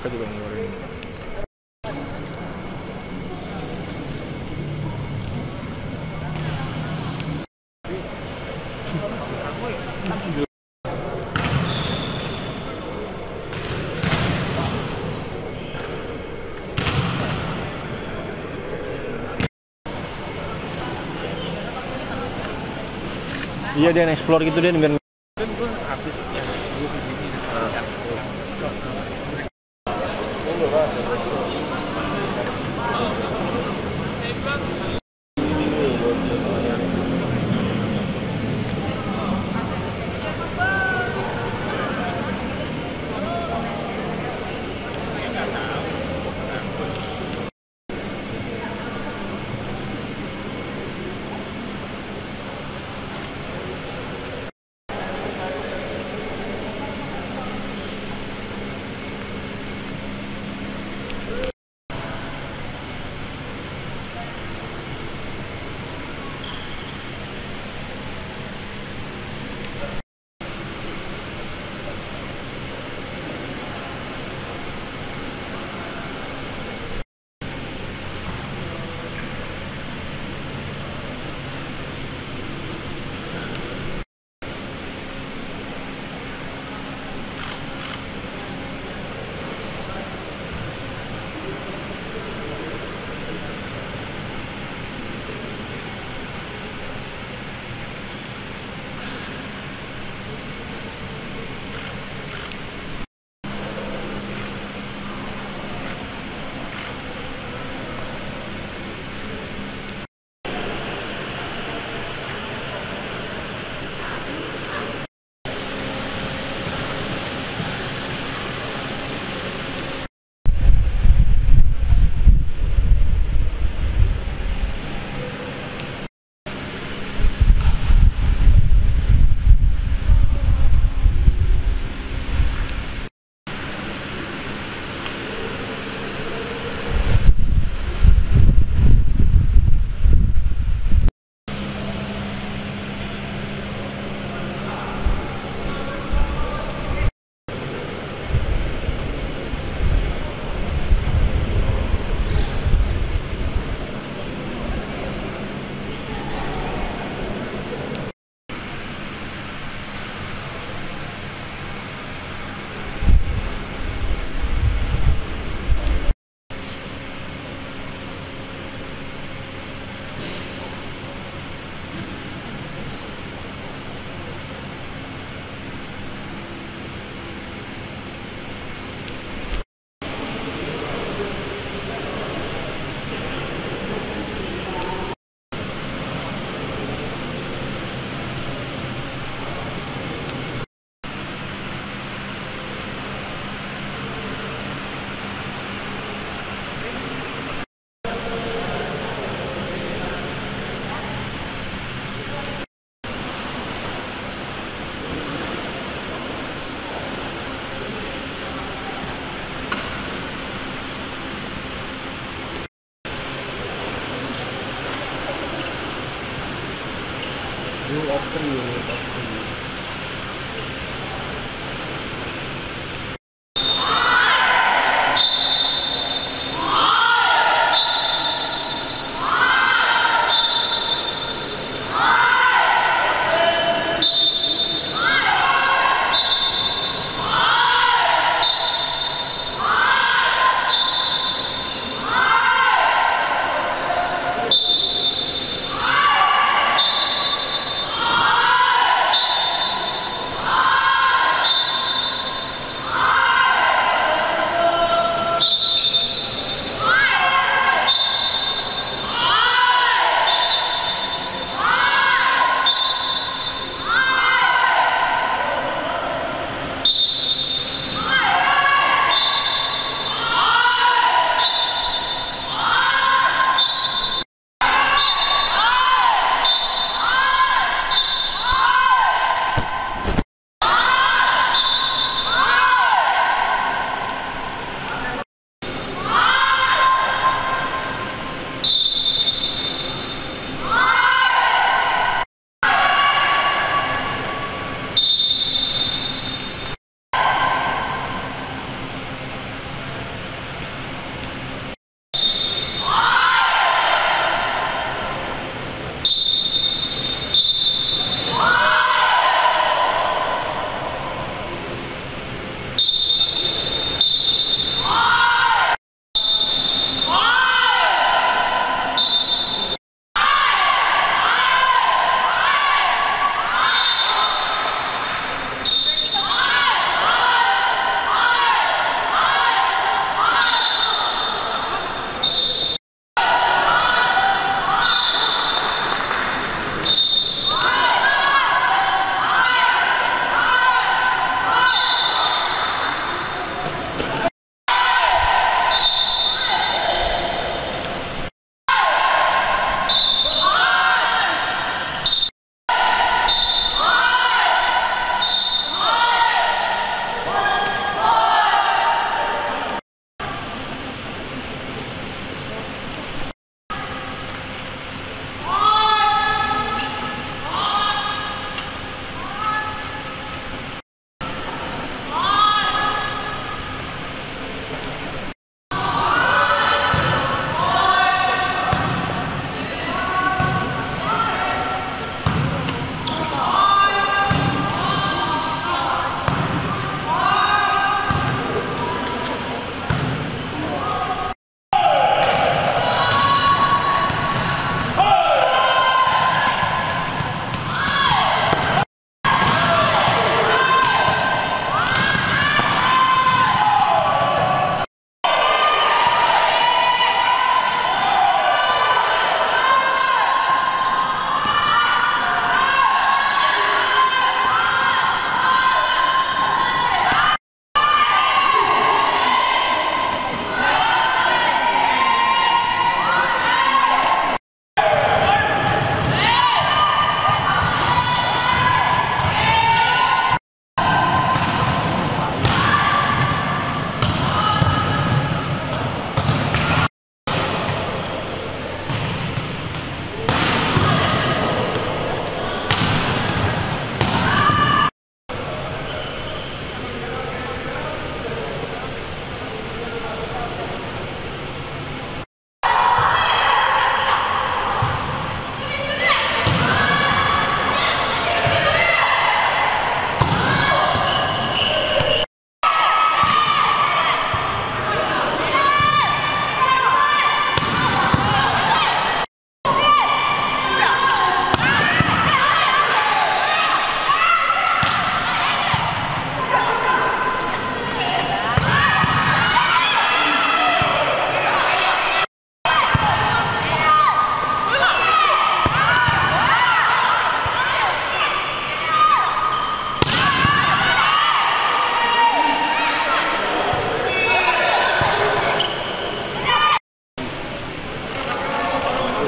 mereka juga ngeluarin. Iya dia explore gitu dia biar जो option ये होता है